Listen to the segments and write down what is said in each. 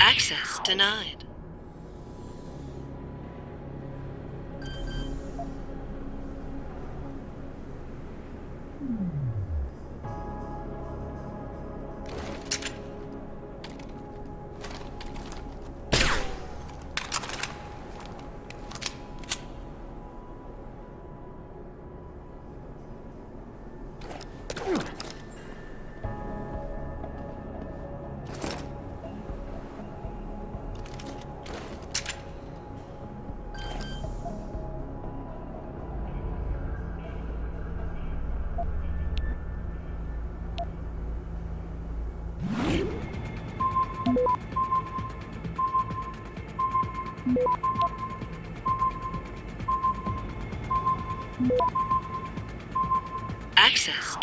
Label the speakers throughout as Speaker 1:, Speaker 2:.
Speaker 1: Access denied.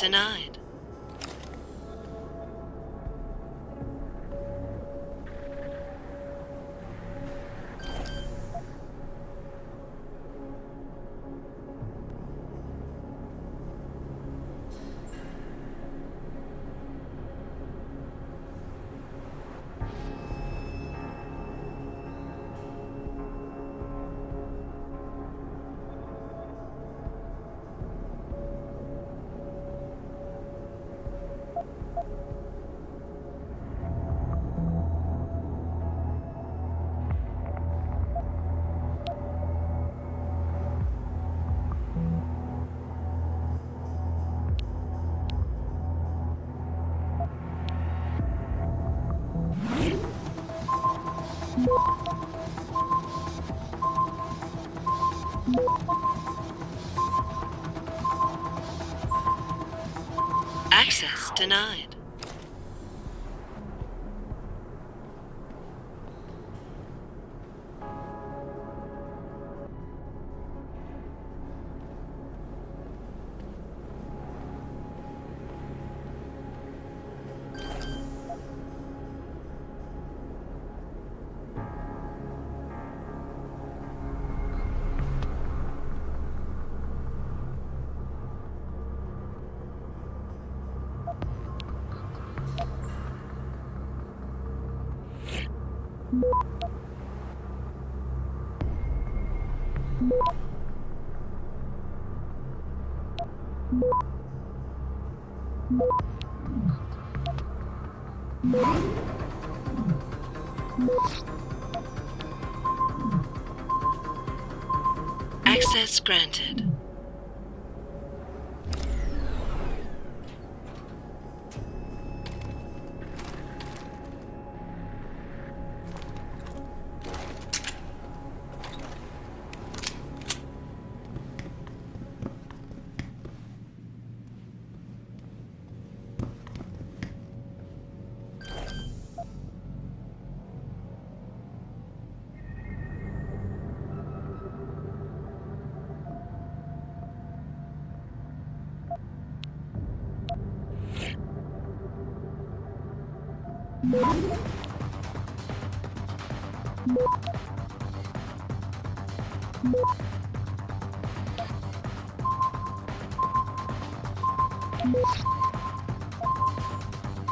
Speaker 1: Denied. Access denied. Access granted.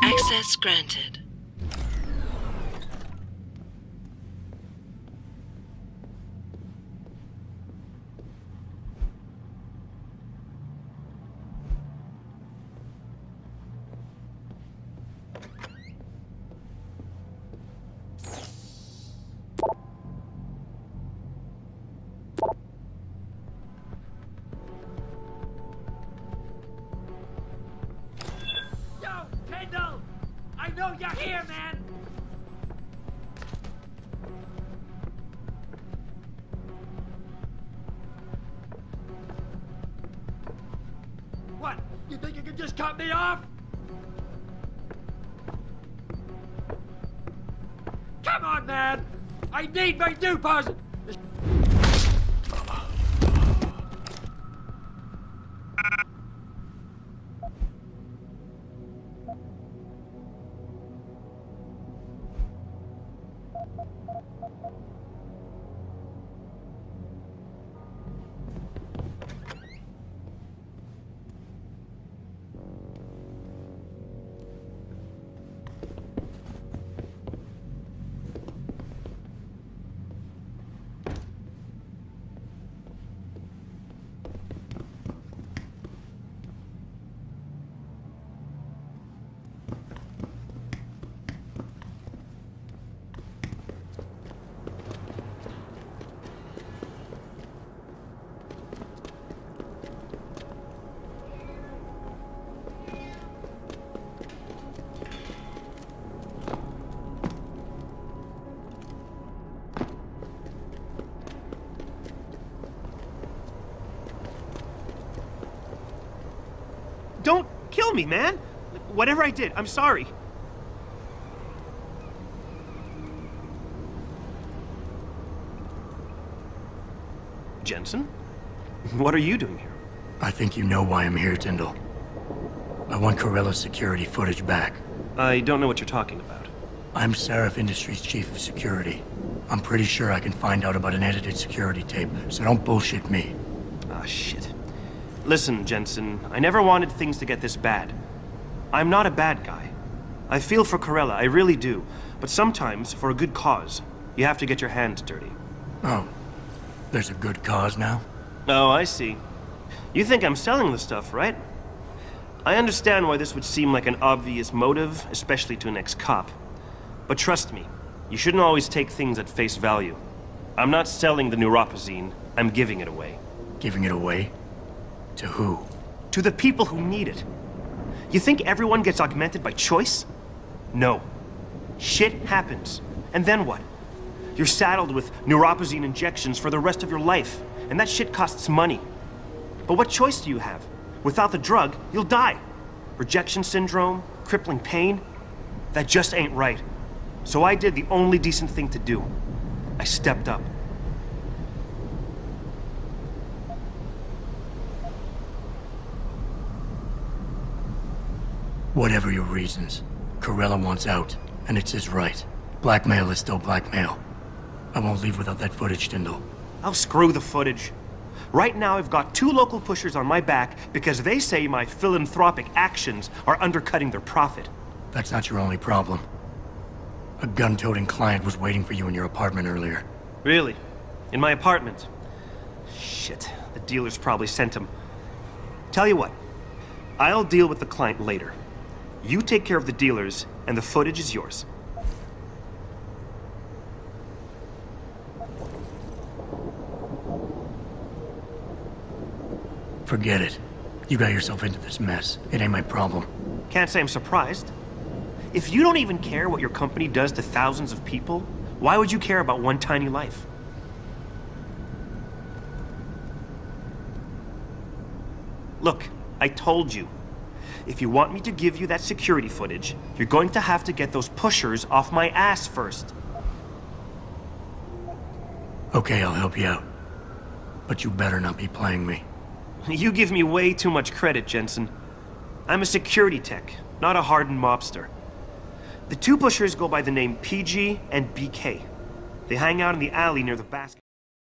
Speaker 1: Access granted.
Speaker 2: You're here, man! What? You think you can just cut me off? Come on, man! I need my neuropozyne!
Speaker 3: Kill me, man. Whatever I did, I'm sorry. Jensen? What are you doing here?
Speaker 4: I think you know why I'm here, Tindall. I want Carella's security footage back.
Speaker 3: I don't know what you're talking about.
Speaker 4: I'm Sarif Industries' chief of security. I'm pretty sure I can find out about an edited security tape, so don't bullshit me.
Speaker 3: Ah, shit. Listen, Jensen, I never wanted things to get this bad. I'm not a bad guy. I feel for Carella, I really do. But sometimes, for a good cause, you have to get your hands dirty.
Speaker 4: Oh, there's a good cause now?
Speaker 3: Oh, I see. You think I'm selling the stuff, right? I understand why this would seem like an obvious motive, especially to an ex-cop. But trust me, you shouldn't always take things at face value. I'm not selling the neuropozyne, I'm giving it away.
Speaker 4: Giving it away? To who?
Speaker 3: To the people who need it. You think everyone gets augmented by choice? No. Shit happens. And then what? You're saddled with neuropozyne injections for the rest of your life, and that shit costs money. But what choice do you have? Without the drug, you'll die. Rejection syndrome, crippling pain. That just ain't right. So I did the only decent thing to do. I stepped up.
Speaker 4: Whatever your reasons, Carella wants out, and it's his right. Blackmail is still blackmail. I won't leave without that footage, Tindall.
Speaker 3: I'll screw the footage. Right now, I've got two local pushers on my back because they say my philanthropic actions are undercutting their profit.
Speaker 4: That's not your only problem. A gun-toting client was waiting for you in your apartment earlier.
Speaker 3: Really? In my apartment? Shit, the dealers probably sent him. Tell you what, I'll deal with the client later. You take care of the dealers, and the footage is yours.
Speaker 4: Forget it. You got yourself into this mess. It ain't my problem.
Speaker 3: Can't say I'm surprised. If you don't even care what your company does to thousands of people, why would you care about one tiny life? Look, I told you. If you want me to give you that security footage, you're going to have to get those pushers off my ass first.
Speaker 4: Okay, I'll help you out. But you better not be playing me.
Speaker 3: You give me way too much credit, Jensen. I'm a security tech, not a hardened mobster. The two pushers go by the name PG and BK. They hang out in the alley near the basket.